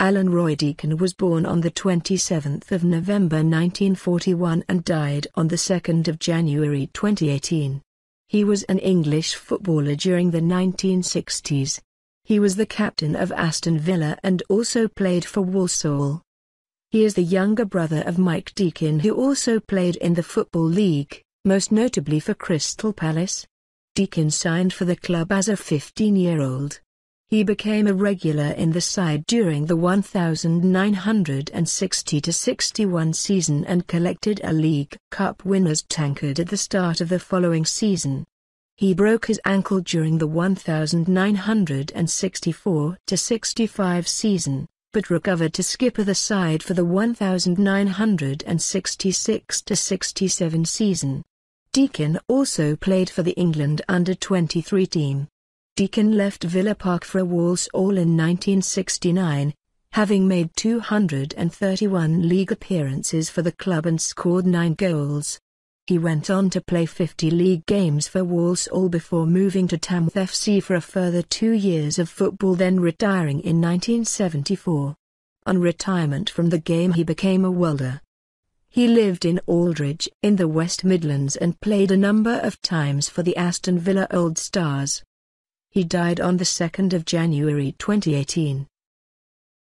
Alan Roy Deakin was born on the 27th of November 1941 and died on the 2nd of January 2018. He was an English footballer during the 1960s. He was the captain of Aston Villa and also played for Walsall. He is the younger brother of Mike Deakin who also played in the Football League, most notably for Crystal Palace. Deakin signed for the club as a 15-year-old. He became a regular in the side during the 1960-61 season and collected a League Cup winners' tankard at the start of the following season. He broke his ankle during the 1964-65 season, but recovered to skipper the side for the 1966-67 season. Deakin also played for the England under-23 team. Deakin left Villa Park for Walsall in 1969, having made 231 league appearances for the club and scored 9 goals. He went on to play 50 league games for Walsall before moving to Tamworth FC for a further two years of football then retiring in 1974. On retirement from the game he became a welder. He lived in Aldridge in the West Midlands and played a number of times for the Aston Villa Old Stars. He died on the 2nd of January 2018.